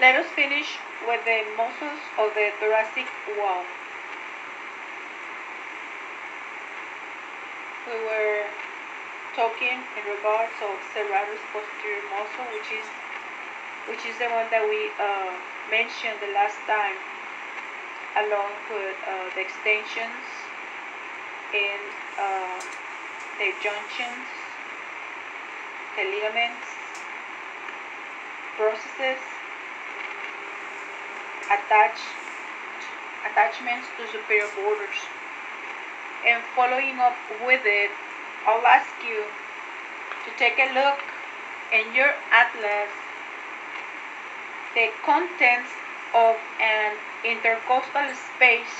Let us finish with the muscles of the thoracic wall. We were talking in regards of serratus posterior muscle, which is which is the one that we uh, mentioned the last time, along with uh, the extensions and uh, the junctions, the ligaments, processes, attach, attachments to superior borders. And following up with it, I'll ask you to take a look in your atlas the contents of an intercostal space,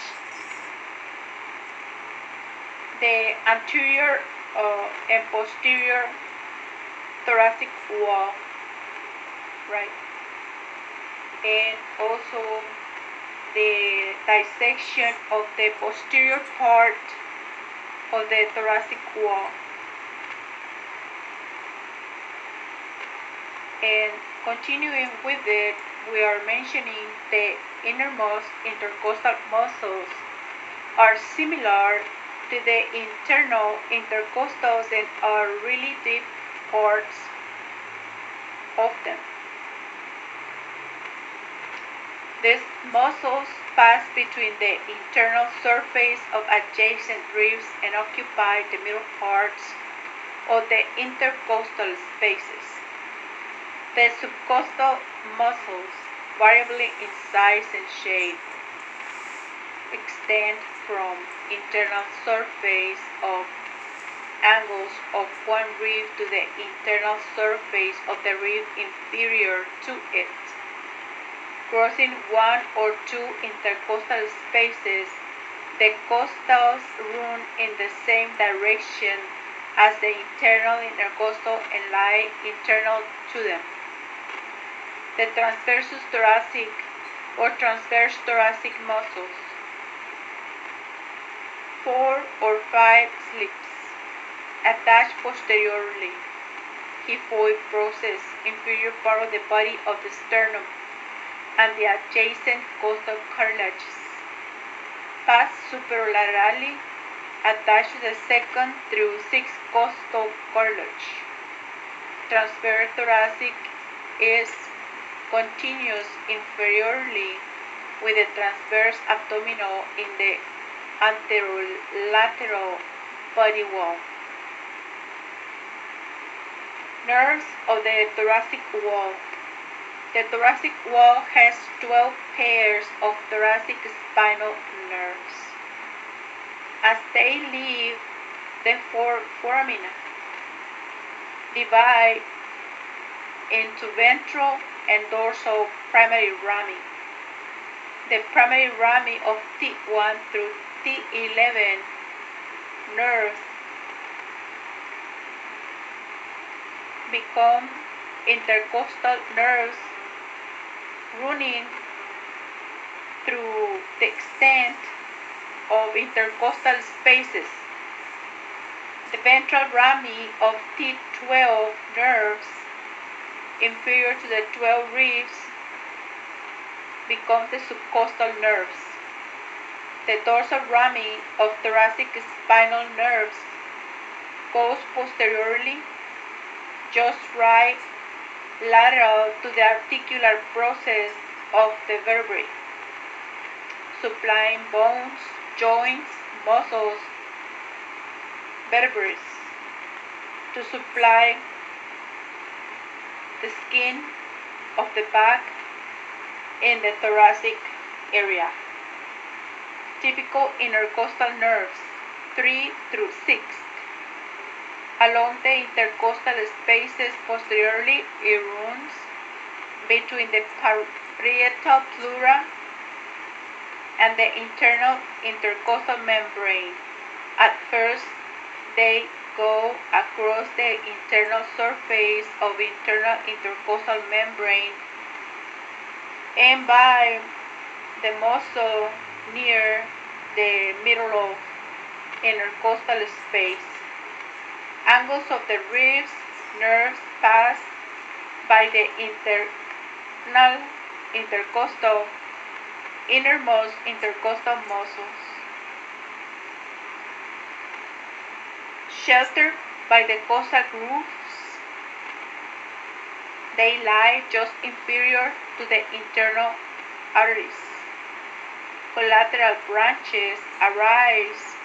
the anterior uh, and posterior thoracic wall, right? And also the dissection of the posterior part of the thoracic wall. And continuing with it, we are mentioning the innermost intercostal muscles are similar to the internal intercostals and are really deep parts of them. These muscles pass between the internal surface of adjacent ribs and occupy the middle parts of the intercostal spaces. The subcostal muscles, variably in size and shape, extend from internal surface of angles of one rib to the internal surface of the rib inferior to it. Crossing one or two intercostal spaces, the costals run in the same direction as the internal intercostal and lie internal to them. The transversus thoracic or transverse thoracic muscles. Four or five slips attached posteriorly. Xiphoid process, inferior part of the body of the sternum and the adjacent costal cartilages. Pass superolaterally attached to the second through sixth costal cartilage. Transverse thoracic is continuous inferiorly with the transverse abdominal in the anterolateral body wall. Nerves of the thoracic wall. The thoracic wall has 12 pairs of thoracic spinal nerves. As they leave the foramina, divide into ventral and dorsal primary rami. The primary rami of T1 through T11 nerves become intercostal nerves running through the extent of intercostal spaces. The ventral rami of T12 nerves inferior to the 12 ribs becomes the subcostal nerves. The dorsal rami of thoracic spinal nerves goes posteriorly, just right lateral to the articular process of the vertebrae, supplying bones, joints, muscles, vertebrae to supply the skin of the back in the thoracic area. Typical intercostal nerves 3 through 6. Along the intercostal spaces posteriorly, it between the parietal pleura and the internal intercostal membrane. At first, they go across the internal surface of internal intercostal membrane and by the muscle near the middle of intercostal space. Angles of the ribs, nerves pass by the internal intercostal, innermost intercostal muscles. Sheltered by the costal grooves, they lie just inferior to the internal arteries. Collateral branches arise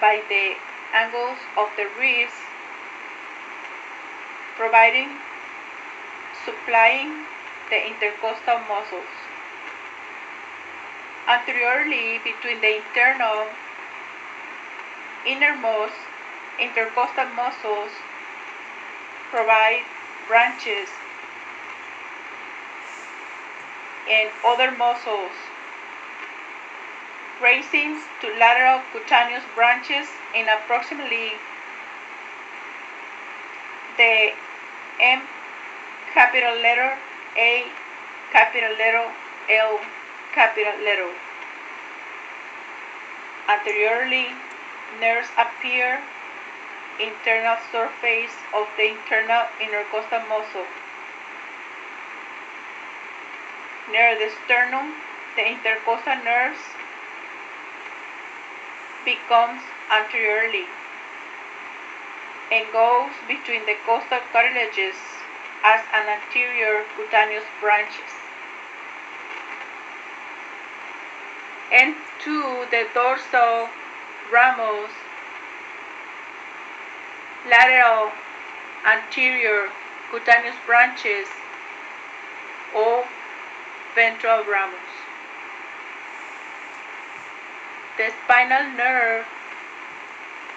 by the angles of the ribs, providing supplying the intercostal muscles. Anteriorly between the internal innermost intercostal muscles provide branches and other muscles raising to lateral cutaneous branches in approximately the M capital letter A capital letter L capital letter. Anteriorly, nerves appear internal surface of the internal intercostal muscle. Near the sternum, the intercostal nerves becomes anteriorly and goes between the costal cartilages as an anterior cutaneous branches. And to the dorsal ramus lateral anterior cutaneous branches or ventral ramus. The spinal nerve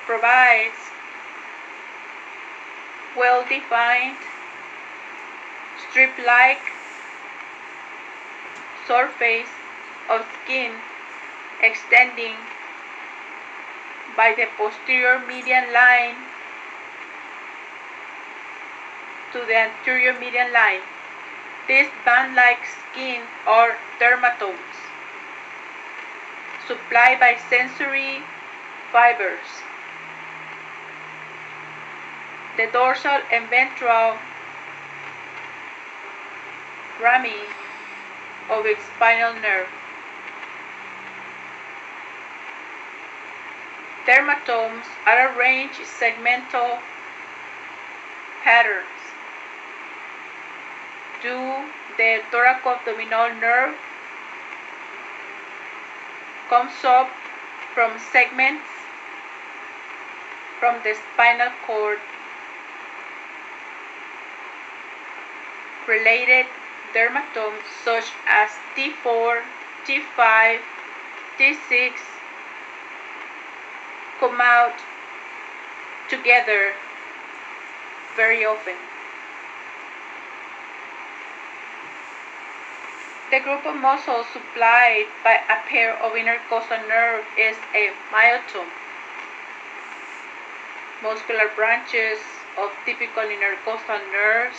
provides well-defined strip-like surface of skin extending by the posterior median line to the anterior median line. These band-like skin are dermatomes, supplied by sensory fibers. The dorsal and ventral rami of its spinal nerve. Dermatomes are arranged segmental patterns do the thoracoabdominal nerve comes up from segments from the spinal cord related dermatomes such as T4, T5, T6 come out together very often. The group of muscles supplied by a pair of intercostal nerves is a myotome. Muscular branches of typical intercostal nerves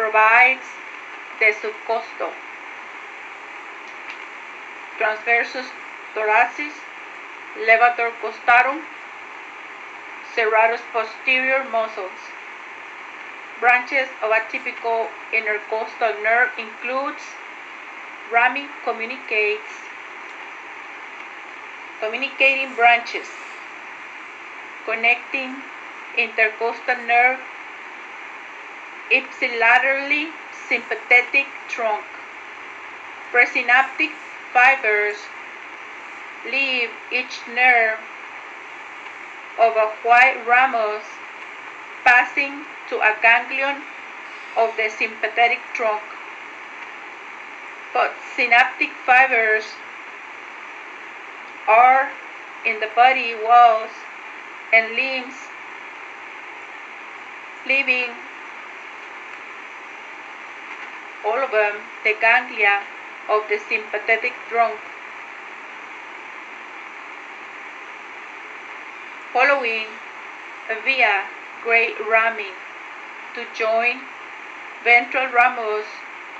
provides the subcostal, transversus thoracis, levator costarum, serratus posterior muscles. Branches of a typical intercostal nerve includes rami communicates communicating branches connecting intercostal nerve ipsilaterally sympathetic trunk. Presynaptic fibers leave each nerve of a white ramus passing to a ganglion of the sympathetic trunk. But synaptic fibers are in the body walls and limbs, leaving all of them the ganglia of the sympathetic trunk. Following via gray rami to join ventral ramus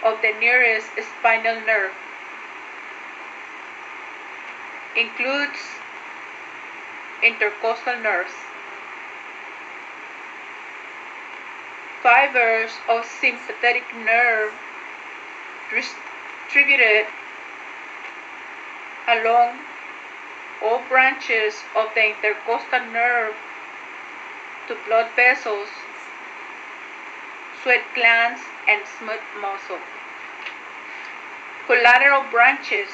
of the nearest spinal nerve. Includes intercostal nerves. fibers of sympathetic nerve distributed along all branches of the intercostal nerve to blood vessels, sweat glands, and smooth muscle. Collateral branches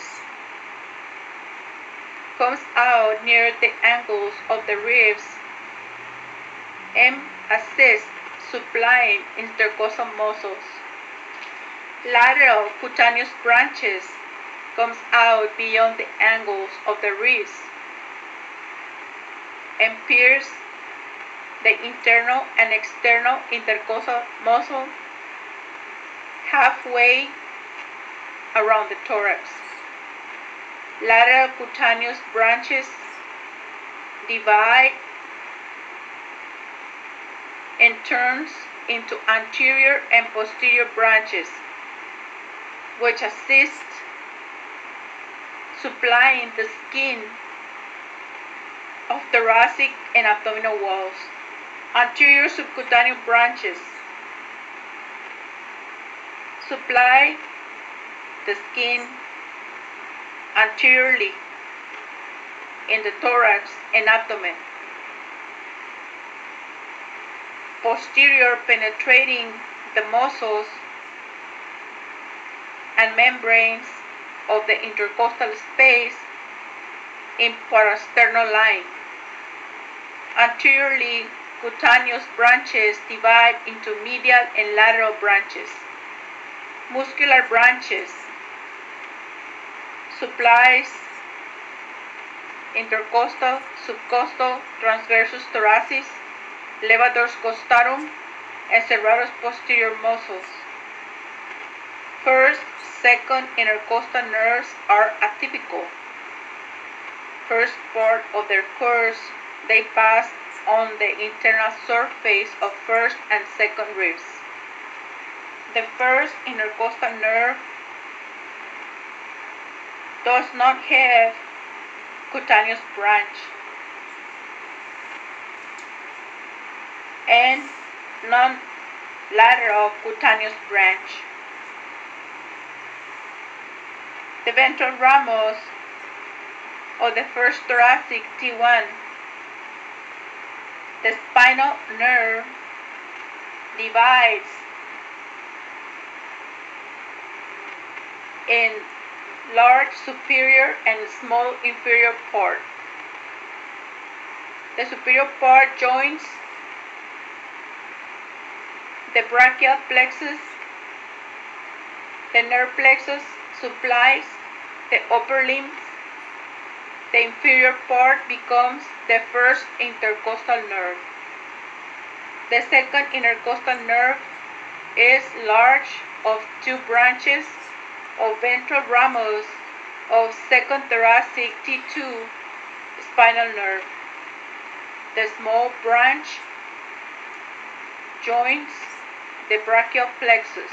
comes out near the angles of the ribs and assists supplying intercostal muscles. Lateral cutaneous branches comes out beyond the angles of the ribs and pierce the internal and external intercostal muscle halfway around the thorax. Lateral cutaneous branches divide and turns into anterior and posterior branches, which assist supplying the skin of thoracic and abdominal walls. Anterior subcutaneous branches supply the skin anteriorly in the thorax and abdomen. Posterior penetrating the muscles and membranes of the intercostal space in parasternal line. Anteriorly, cutaneous branches divide into medial and lateral branches. Muscular branches supplies intercostal, subcostal, transversus thoracis, levator costarum, and serratus posterior muscles. First, second intercostal nerves are atypical. First part of their course, they pass on the internal surface of first and second ribs. The first intercostal nerve does not have cutaneous branch and non-lateral cutaneous branch. The ventral ramus of the first thoracic T1, the spinal nerve divides in large superior and small inferior part. The superior part joins the brachial plexus. The nerve plexus supplies the upper limbs. The inferior part becomes the first intercostal nerve. The second intercostal nerve is large of two branches of ventral ramus of second thoracic T2 spinal nerve. The small branch joins the brachial plexus.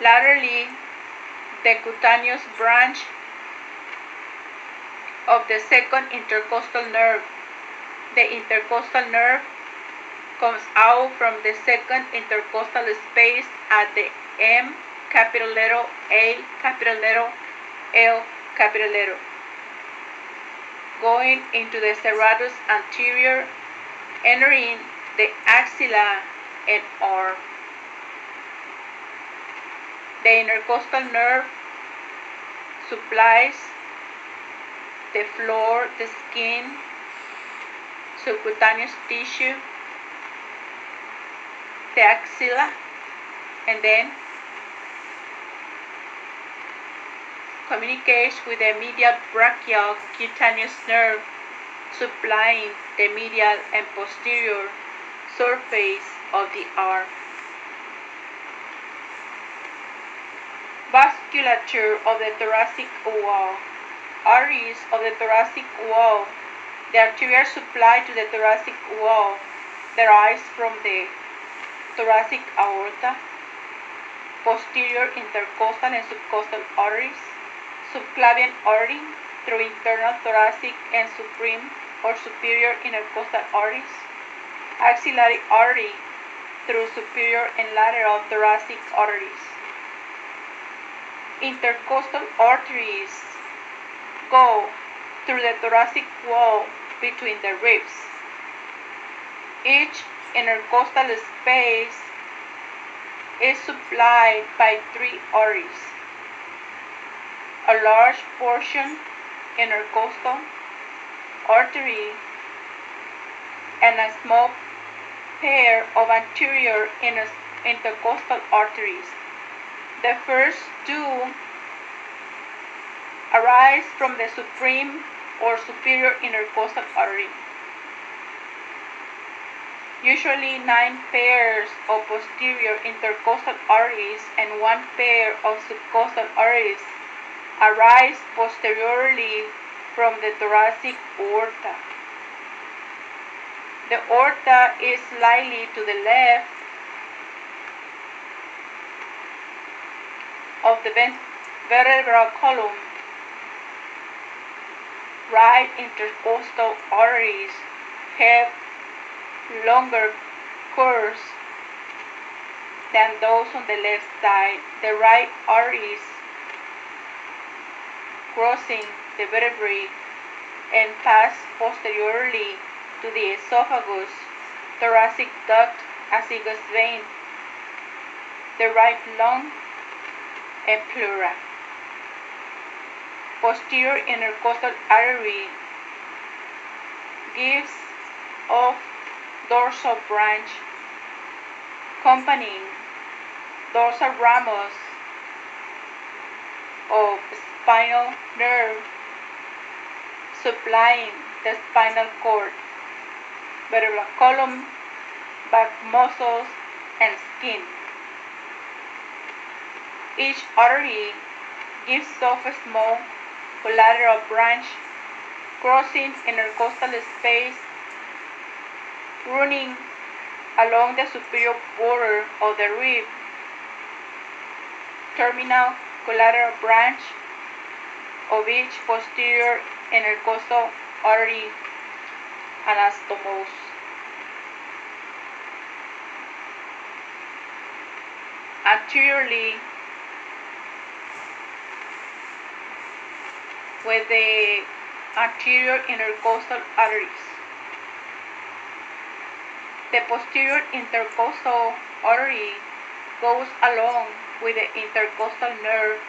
Laterally, the cutaneous branch of the second intercostal nerve. The intercostal nerve comes out from the second intercostal space at the M capital letter A capital letter L capital letter going into the serratus anterior entering the axilla and arm. The intercostal nerve supplies the floor, the skin, subcutaneous tissue, the axilla, and then communicates with the medial brachial cutaneous nerve supplying the medial and posterior surface of the arm. Vasculature of the thoracic wall. Arteries of the thoracic wall. The arterial supply to the thoracic wall derives from the thoracic aorta, posterior intercostal and subcostal arteries, subclavian artery through internal thoracic and supreme or superior intercostal arteries, axillary artery through superior and lateral thoracic arteries. Intercostal arteries go through the thoracic wall between the ribs. Each intercostal space is supplied by three arteries. A large portion intercostal artery and a small pair of anterior intercostal arteries. The first two arise from the supreme or superior intercostal artery. Usually nine pairs of posterior intercostal arteries and one pair of subcostal arteries arise posteriorly from the thoracic aorta. The aorta is slightly to the left of the vertebral column. Right intercostal arteries have longer course than those on the left side. The right arteries crossing the vertebrae and pass posteriorly to the esophagus, thoracic duct, azygos vein, the right lung, and pleura. Posterior intercostal artery gives off dorsal branch accompanying dorsal ramus of spinal nerve supplying the spinal cord, vertebral column, back muscles, and skin. Each artery gives off a small collateral branch crossing intercostal space running along the superior border of the rib, terminal collateral branch of each posterior intercostal artery anastomose. Anteriorly, with the anterior intercostal arteries. The posterior intercostal artery goes along with the intercostal nerve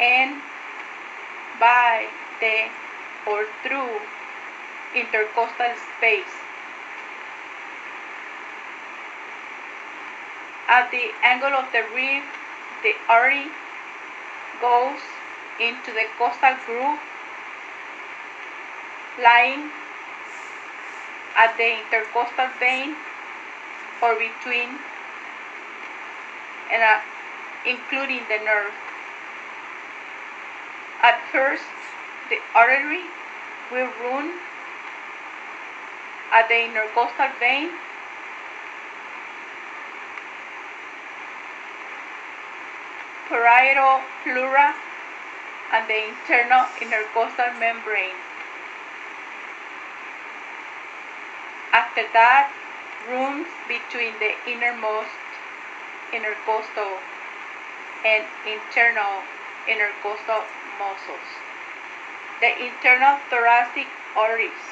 and by the or through intercostal space. At the angle of the rib, the artery goes into the costal groove lying at the intercostal vein or between and uh, including the nerve. At first, the artery will run at the intercostal vein parietal pleura and the internal intercostal membrane. After that, rooms between the innermost intercostal and internal intercostal muscles. The internal thoracic arteries.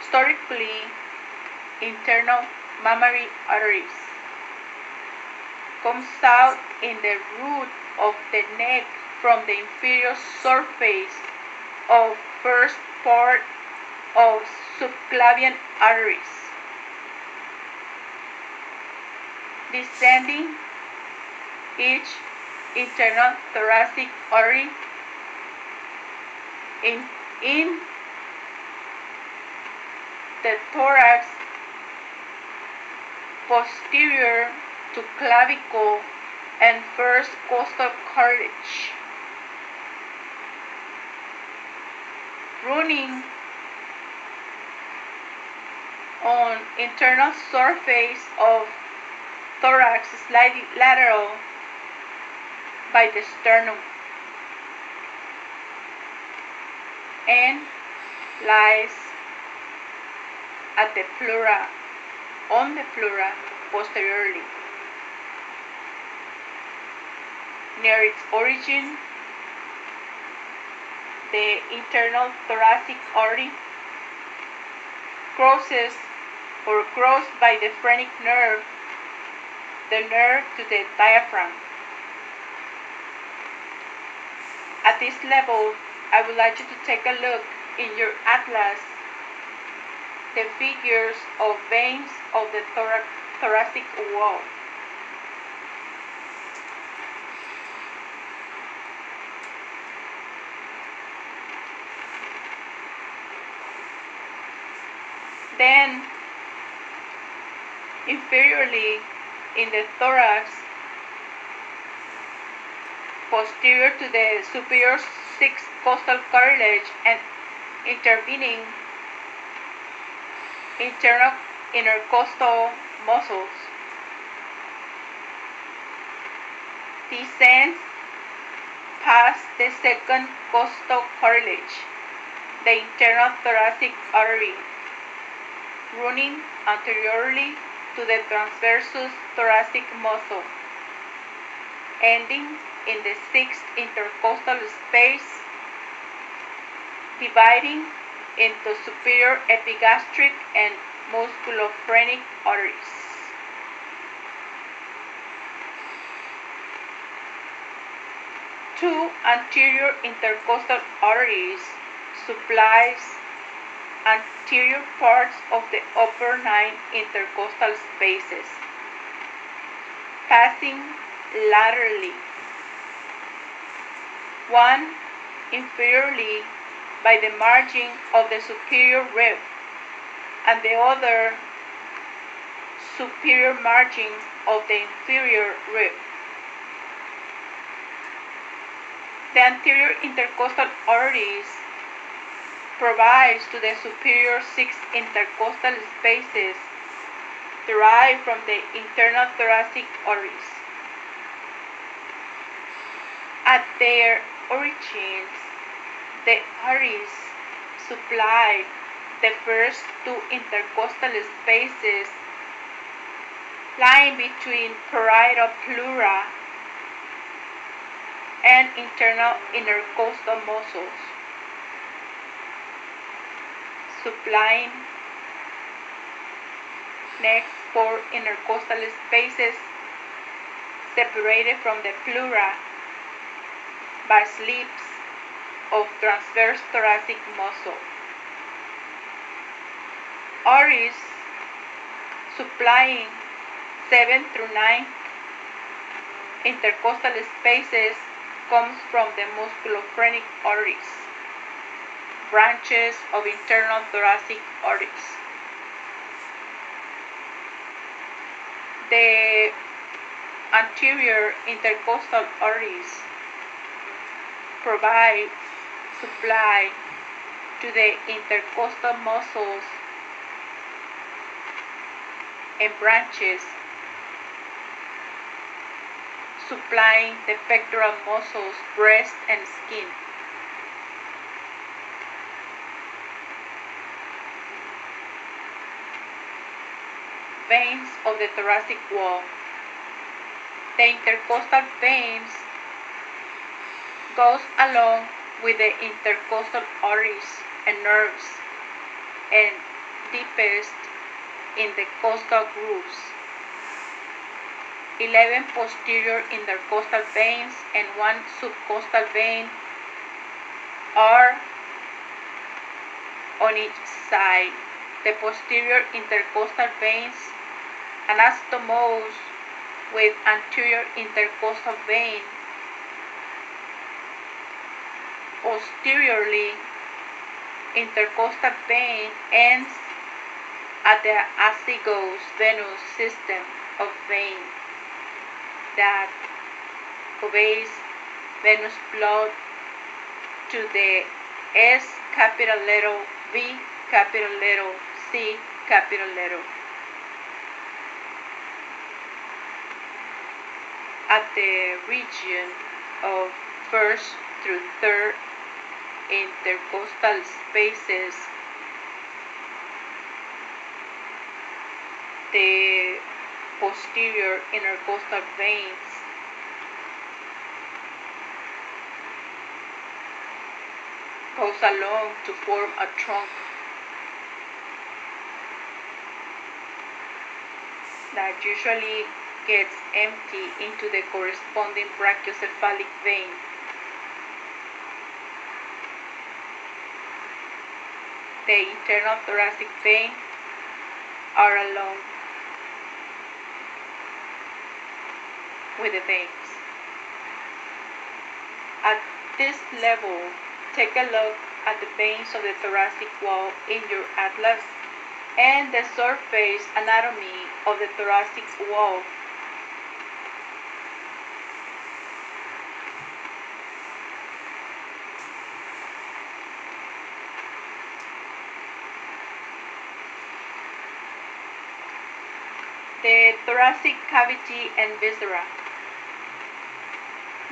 Historically, internal mammary arteries comes out in the root of the neck from the inferior surface of first part of subclavian arteries. Descending each internal thoracic artery in, in the thorax posterior to clavicle and first costal cartilage. running on internal surface of thorax slightly lateral by the sternum and lies at the pleura, on the pleura posteriorly. Near its origin, the internal thoracic artery crosses or crossed by the phrenic nerve, the nerve to the diaphragm. At this level, I would like you to take a look in your atlas the figures of veins of the thorac thoracic wall. Then, inferiorly in the thorax, posterior to the superior six costal cartilage and intervening internal intercostal muscles. Descends past the second costal cartilage, the internal thoracic artery, running anteriorly to the transversus thoracic muscle, ending in the sixth intercostal space, dividing into superior epigastric and musculophrenic arteries. Two anterior intercostal arteries supplies anterior parts of the upper nine intercostal spaces, passing laterally. One inferiorly by the margin of the superior rib and the other superior margin of the inferior rib. The anterior intercostal arteries provides to the superior six intercostal spaces derived from the internal thoracic arteries. At their origins, the arteries supply the first two intercostal spaces lying between parietal pleura and internal intercostal muscles, supplying next four intercostal spaces separated from the pleura by slips of transverse thoracic muscle. Arteries supplying 7 through 9 intercostal spaces comes from the musculophrenic arteries, branches of internal thoracic arteries. The anterior intercostal arteries provide supply to the intercostal muscles and branches supplying the pectoral muscles, breast and skin. Veins of the thoracic wall. The intercostal veins goes along with the intercostal arteries and nerves and deepest in the costal grooves. 11 posterior intercostal veins and one subcostal vein are on each side. The posterior intercostal veins anastomose with anterior intercostal vein posteriorly intercostal vein ends at the azygos venous system of vein that conveys venous blood to the S capital letter, V capital letter, C capital letter. At the region of first through third intercostal spaces, the posterior intercostal veins, goes along to form a trunk. That usually gets empty into the corresponding brachiocephalic vein. The internal thoracic vein are along with the veins. At this level, take a look at the veins of the thoracic wall in your atlas and the surface anatomy of the thoracic wall. The thoracic cavity and viscera.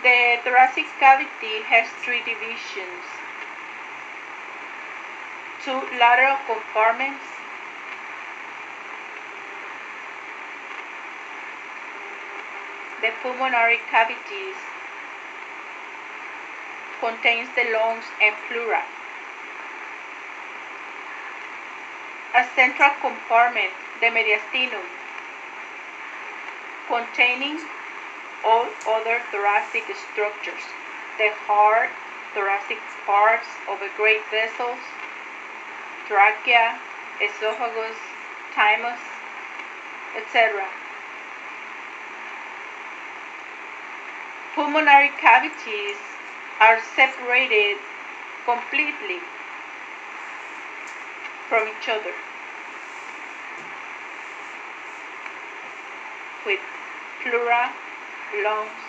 The thoracic cavity has three divisions. Two lateral compartments the pulmonary cavities contains the lungs and pleura. A central compartment, the mediastinum, containing all other thoracic structures, the heart, thoracic parts of the great vessels, trachea, esophagus, thymus, etc. Pulmonary cavities are separated completely from each other with pleura, lungs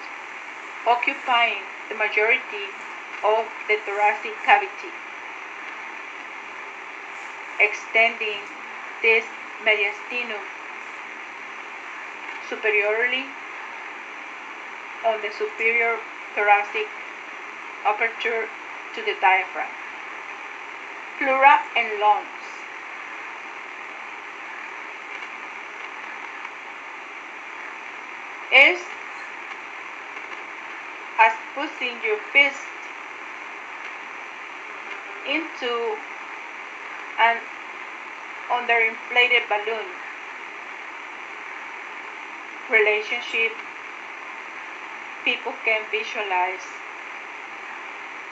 occupying the majority of the thoracic cavity, extending this mediastinum superiorly on the superior thoracic aperture to the diaphragm. Pleura and lungs. Is as putting your fist into an underinflated balloon. Relationship people can visualize.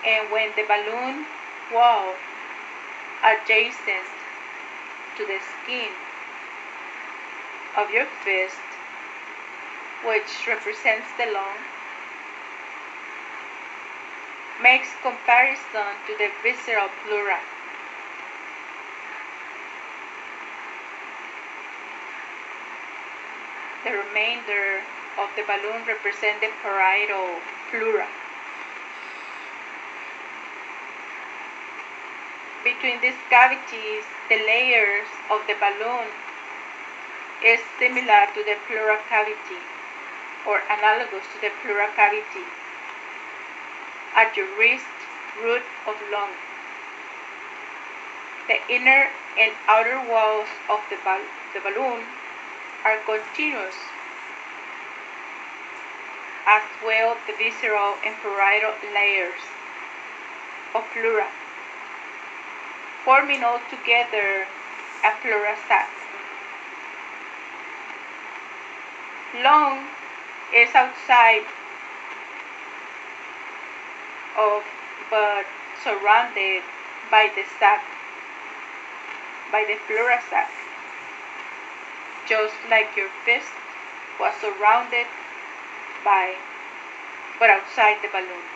And when the balloon wall adjacent to the skin of your fist, which represents the lung, makes comparison to the visceral pleura. The remainder of the balloon represents the parietal pleura. Between these cavities, the layers of the balloon is similar to the pleural cavity or analogous to the pleural cavity at your wrist root of lung. The inner and outer walls of the, the balloon are continuous as well the visceral and parietal layers of pleura, forming altogether a pleura sac. Lung is outside of but surrounded by the sac, by the pleural sac, just like your fist was surrounded by but outside the balloon.